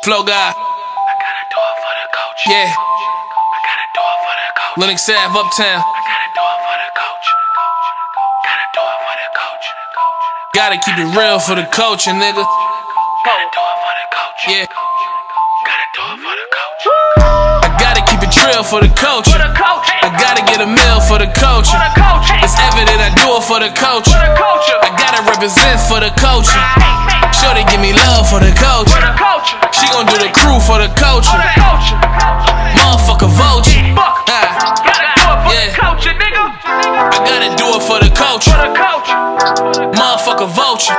Flow guy. I gotta do it for the coach. Yeah. I gotta do it for the coach. Lenox Ave Uptown. I gotta do it for the coach. Gotta do it for the coach. Gotta keep it real for the culture, nigga. Gotta do it for the coach. Yeah. Gotta do it for the coach. I gotta keep it real for the culture. For the coach. I gotta get a meal for the culture. For the coach. It's evident I do it for the culture. For the culture. I gotta represent for the hey. Sure they give me love for the For the culture. She gon' do the crew for the For culture. the culture. Motherfucker vulture. Fuck. Ah, Gotta do it for Yeah. the culture, nigga. I gotta do it for the For culture. the culture. Motherfucker vulture.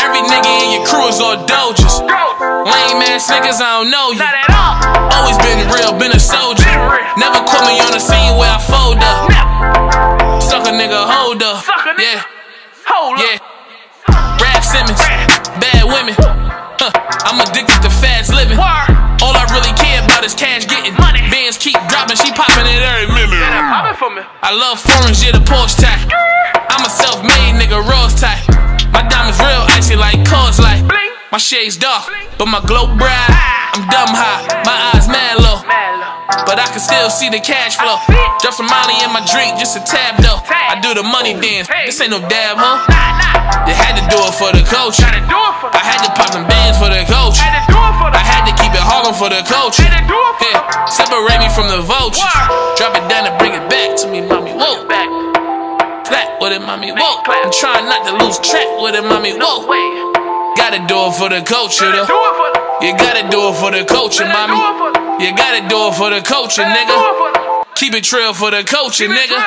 Every nigga in your crew is all doges. Lame ass niggas, I don't know you. Not at all. Always been real, been a soldier. Been. Never put me on the scene where I fold up. Suck a nigga, hold up. Suck a nigga. Yeah, hold yeah. up. Rap Simmons, bad women. I'm addicted to fast living. All I really care about is cash getting. Money. Bands keep dropping, she popping it every minute. Better pop it for me. I love foreigns, yeah, the Porsche type. I'm a self-made nigga, Ross type. My diamonds real icy like Coors Light. My shades dark, but my glow bright. Ah. I'm dumb high, my eyes mad low. Mellow. But I can still see the cash flow. I see it. Drop some Molly in my drink, just a tab though. I do the money dance. This ain't no dab, huh? Do it for the coach. Gotta do it for the I had to pop them bands for the coach. Had to do it for the I had to keep it Harlem for the coach. Had to do it for Yeah, separate me from the vultures. Drop it down and bring it back to me, mommy. Whoa, flat with it, mommy. Whoa. I'm trying not to lose track with it, mommy. Whoa, gotta do it for the culture, though. it for the You gotta do it for the culture, mommy. do it for the You gotta do it for the culture, nigga. it for the Keep it real for the culture, nigga.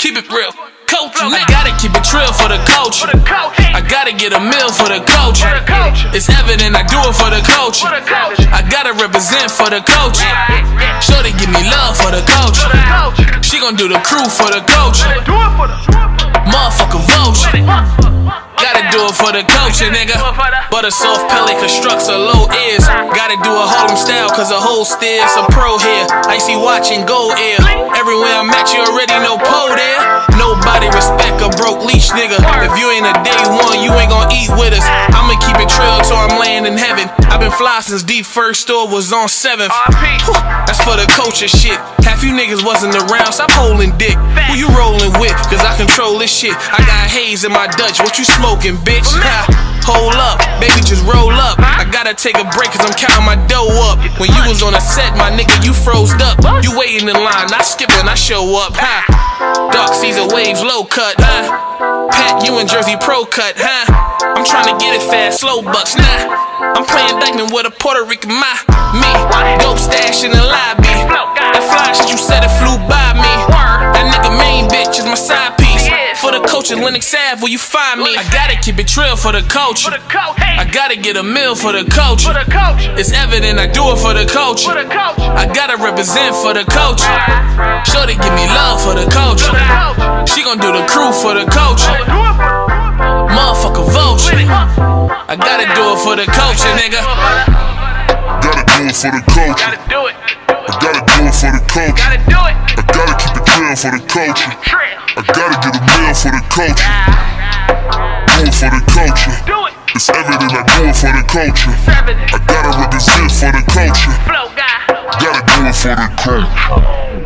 Keep it real. Culture, nigga. Gotta keep it real for the culture. For the coach. I gotta get a meal for the culture. For the culture. It's evident I do it for the culture. For the culture. I gotta represent for the culture. Sure they give me love for the culture. She gon' do the crew for the culture. Gotta do it for the Motherfucker vulture. Gotta do it for the culture, nigga. Do it for the But a soft pellet constructs a low ears. Gotta do a Harlem style, cause a whole steers a pro here. Icy watching gold ear. Everywhere I'm at, you already know pole there. Nobody respect a broke leash, nigga. If you with us. I'ma keep it trail till I'm laying in heaven. I've been fly since D first store was on 7th. Whew, That's for the culture shit. Half you niggas wasn't around, stop holding dick. Who you rolling with? Cause I control this shit. I got haze in my Dutch. What you smoking, bitch? Hold up, baby, just roll up. I gotta take a break cause I'm counting my dough up. When you was on a set, my nigga, you froze up. You waiting in line, I not skipping, I show up. Ha. Dark season waves, low cut, huh? Pat, you in Jersey Pro cut, huh? I'm trying to get it fast, slow bucks, nah. I'm playing diamond with a Puerto Rican my me. Dope stash in the lobby. That fly shit you said it flew by me. That nigga main bitch is my side piece. For the coach in Lenox Ave, where you find me. I gotta keep it real for the culture. Coach. I gotta get a meal for the culture. For the coach. It's evident I do it for the culture. I gotta represent for the culture. Sure they give me love for the culture. Coach. She gon' do the crew for the culture. For the culture, nigga. Gotta do it for the culture. Gotta do it. I gotta do it for the culture. Gotta do it. I gotta keep it real for the culture. Trail. I gotta get a meal for the culture. Do it for the culture. Do it. It's evident I do it for the culture. I gotta represent for the culture. Flow guy. Gotta do it for the culture.